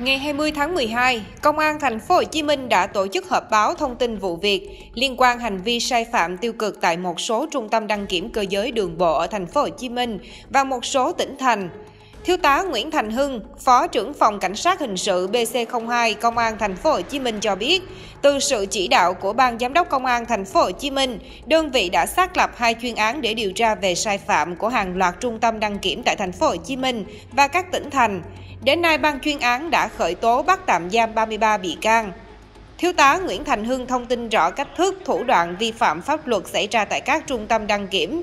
Ngày 20 tháng 12, Công an thành phố Hồ Chí Minh đã tổ chức họp báo thông tin vụ việc liên quan hành vi sai phạm tiêu cực tại một số trung tâm đăng kiểm cơ giới đường bộ ở thành phố Hồ Chí Minh và một số tỉnh thành. Thiếu tá Nguyễn Thành Hưng, Phó trưởng phòng Cảnh sát hình sự BC02 Công an thành phố Hồ Chí Minh cho biết, từ sự chỉ đạo của ban giám đốc Công an thành phố Hồ Chí Minh, đơn vị đã xác lập hai chuyên án để điều tra về sai phạm của hàng loạt trung tâm đăng kiểm tại thành phố Hồ Chí Minh và các tỉnh thành. Đến nay, ban chuyên án đã khởi tố bắt tạm giam 33 bị can. Thiếu tá Nguyễn Thành Hưng thông tin rõ cách thức, thủ đoạn vi phạm pháp luật xảy ra tại các trung tâm đăng kiểm.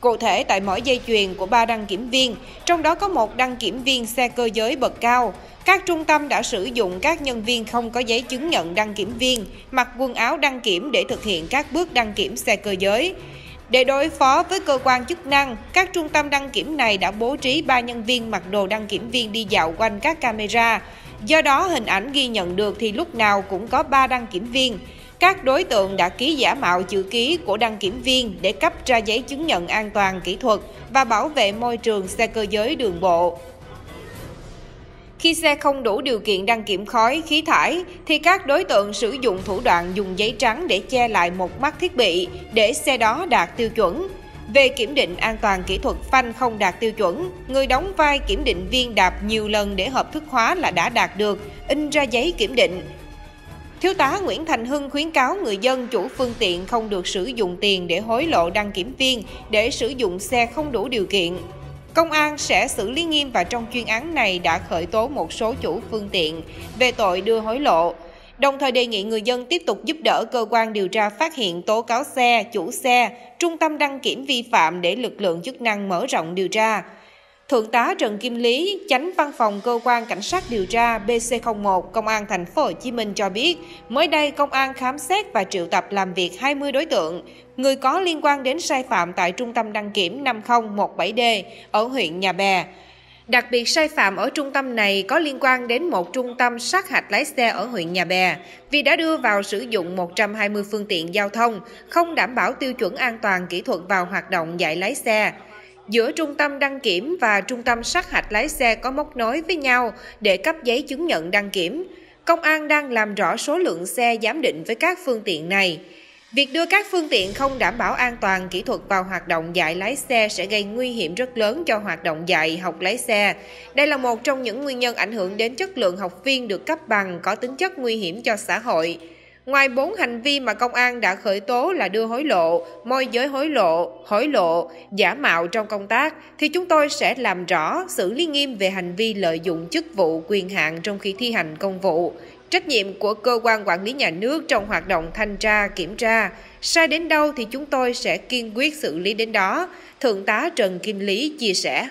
Cụ thể, tại mỗi dây chuyền của ba đăng kiểm viên, trong đó có một đăng kiểm viên xe cơ giới bậc cao. Các trung tâm đã sử dụng các nhân viên không có giấy chứng nhận đăng kiểm viên, mặc quần áo đăng kiểm để thực hiện các bước đăng kiểm xe cơ giới. Để đối phó với cơ quan chức năng, các trung tâm đăng kiểm này đã bố trí ba nhân viên mặc đồ đăng kiểm viên đi dạo quanh các camera. Do đó, hình ảnh ghi nhận được thì lúc nào cũng có ba đăng kiểm viên. Các đối tượng đã ký giả mạo chữ ký của đăng kiểm viên để cấp ra giấy chứng nhận an toàn kỹ thuật và bảo vệ môi trường xe cơ giới đường bộ. Khi xe không đủ điều kiện đăng kiểm khói, khí thải, thì các đối tượng sử dụng thủ đoạn dùng giấy trắng để che lại một mắt thiết bị để xe đó đạt tiêu chuẩn. Về kiểm định an toàn kỹ thuật phanh không đạt tiêu chuẩn, người đóng vai kiểm định viên đạp nhiều lần để hợp thức hóa là đã đạt được, in ra giấy kiểm định. Thiếu tá Nguyễn Thành Hưng khuyến cáo người dân chủ phương tiện không được sử dụng tiền để hối lộ đăng kiểm viên để sử dụng xe không đủ điều kiện. Công an sẽ xử lý nghiêm và trong chuyên án này đã khởi tố một số chủ phương tiện về tội đưa hối lộ, đồng thời đề nghị người dân tiếp tục giúp đỡ cơ quan điều tra phát hiện tố cáo xe, chủ xe, trung tâm đăng kiểm vi phạm để lực lượng chức năng mở rộng điều tra. Thượng tá Trần Kim Lý, Chánh Văn phòng Cơ quan Cảnh sát điều tra BC01 Công an thành phố Hồ Chí Minh cho biết, mới đây công an khám xét và triệu tập làm việc 20 đối tượng, người có liên quan đến sai phạm tại trung tâm đăng kiểm 5017D ở huyện Nhà Bè. Đặc biệt sai phạm ở trung tâm này có liên quan đến một trung tâm sát hạch lái xe ở huyện Nhà Bè vì đã đưa vào sử dụng 120 phương tiện giao thông, không đảm bảo tiêu chuẩn an toàn kỹ thuật vào hoạt động dạy lái xe giữa trung tâm đăng kiểm và trung tâm sát hạch lái xe có móc nối với nhau để cấp giấy chứng nhận đăng kiểm. Công an đang làm rõ số lượng xe giám định với các phương tiện này. Việc đưa các phương tiện không đảm bảo an toàn kỹ thuật vào hoạt động dạy lái xe sẽ gây nguy hiểm rất lớn cho hoạt động dạy học lái xe. Đây là một trong những nguyên nhân ảnh hưởng đến chất lượng học viên được cấp bằng có tính chất nguy hiểm cho xã hội. Ngoài bốn hành vi mà công an đã khởi tố là đưa hối lộ, môi giới hối lộ, hối lộ, giả mạo trong công tác, thì chúng tôi sẽ làm rõ, xử lý nghiêm về hành vi lợi dụng chức vụ quyền hạn trong khi thi hành công vụ, trách nhiệm của cơ quan quản lý nhà nước trong hoạt động thanh tra, kiểm tra. Sai đến đâu thì chúng tôi sẽ kiên quyết xử lý đến đó, Thượng tá Trần Kim Lý chia sẻ.